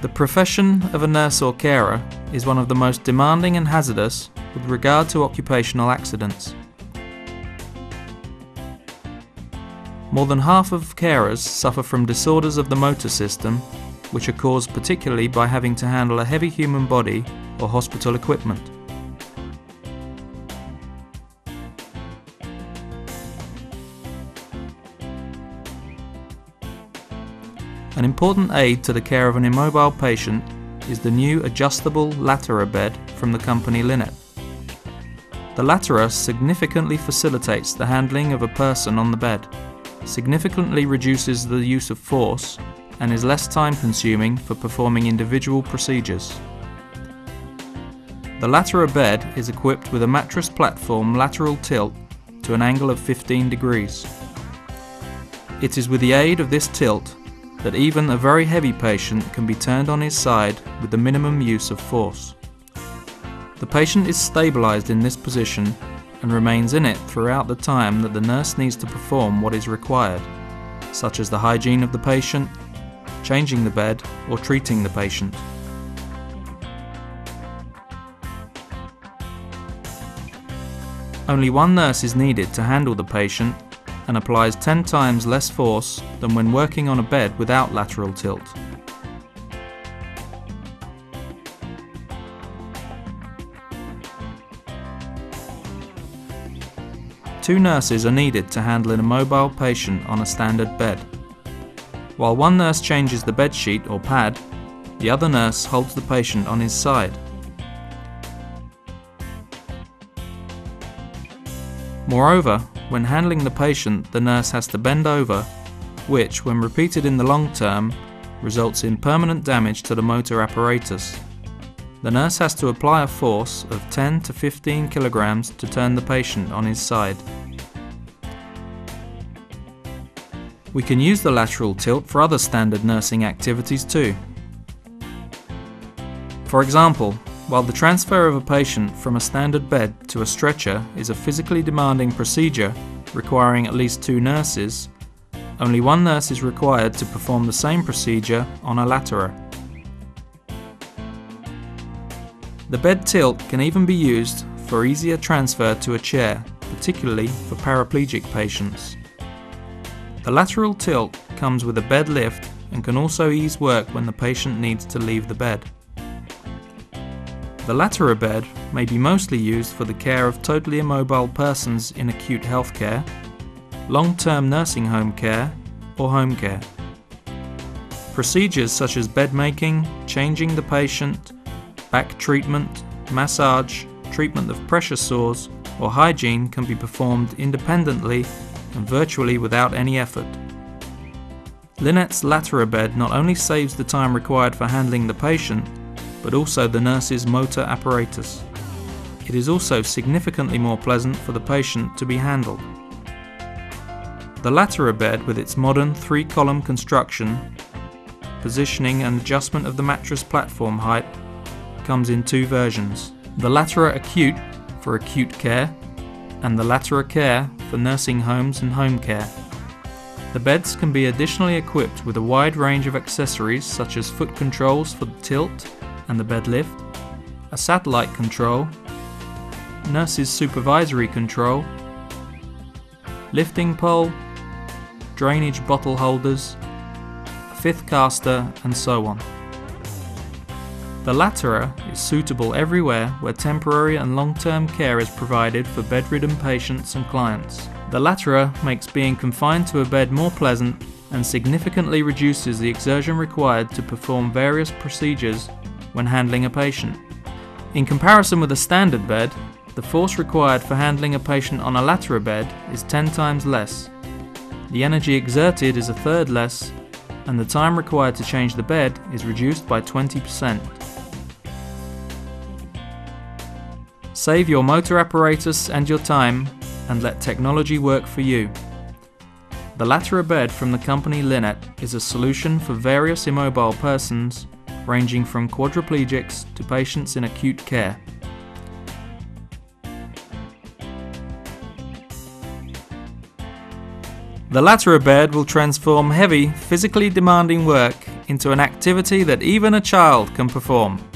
The profession of a nurse or carer is one of the most demanding and hazardous with regard to occupational accidents. More than half of carers suffer from disorders of the motor system, which are caused particularly by having to handle a heavy human body or hospital equipment. An important aid to the care of an immobile patient is the new adjustable Latera bed from the company Linet. The Latera significantly facilitates the handling of a person on the bed, significantly reduces the use of force, and is less time consuming for performing individual procedures. The Latera bed is equipped with a mattress platform lateral tilt to an angle of 15 degrees. It is with the aid of this tilt that even a very heavy patient can be turned on his side with the minimum use of force. The patient is stabilized in this position and remains in it throughout the time that the nurse needs to perform what is required, such as the hygiene of the patient, changing the bed, or treating the patient. Only one nurse is needed to handle the patient and applies 10 times less force than when working on a bed without lateral tilt. Two nurses are needed to handle an immobile patient on a standard bed. While one nurse changes the bed sheet or pad, the other nurse holds the patient on his side. Moreover, when handling the patient, the nurse has to bend over, which, when repeated in the long term, results in permanent damage to the motor apparatus. The nurse has to apply a force of 10 to 15 kilograms to turn the patient on his side. We can use the lateral tilt for other standard nursing activities too. For example, while the transfer of a patient from a standard bed to a stretcher is a physically demanding procedure requiring at least two nurses, only one nurse is required to perform the same procedure on a Latera. The bed tilt can even be used for easier transfer to a chair, particularly for paraplegic patients. The lateral tilt comes with a bed lift and can also ease work when the patient needs to leave the bed. The Latera bed may be mostly used for the care of totally immobile persons in acute healthcare, long-term nursing home care, or home care. Procedures such as bed making, changing the patient, back treatment, massage, treatment of pressure sores, or hygiene can be performed independently and virtually without any effort. Linet's Latera bed not only saves the time required for handling the patient, but also the nurse's motor apparatus. It is also significantly more pleasant for the patient to be handled. The Latera bed with its modern three column construction, positioning and adjustment of the mattress platform height comes in two versions. The Latera Acute for acute care and the Latera Care for nursing homes and home care. The beds can be additionally equipped with a wide range of accessories such as foot controls for the tilt and the bed lift, a satellite control, nurse's supervisory control, lifting pole, drainage bottle holders, a fifth caster, and so on. The Latera is suitable everywhere where temporary and long-term care is provided for bedridden patients and clients. The Latera makes being confined to a bed more pleasant and significantly reduces the exertion required to perform various procedures when handling a patient. In comparison with a standard bed, the force required for handling a patient on a Latera bed is 10 times less. The energy exerted is a third less, and the time required to change the bed is reduced by 20%. Save your motor apparatus and your time, and let technology work for you. The Latera bed from the company Linet is a solution for various immobile persons ranging from quadriplegics to patients in acute care. The Latera bed will transform heavy, physically demanding work into an activity that even a child can perform.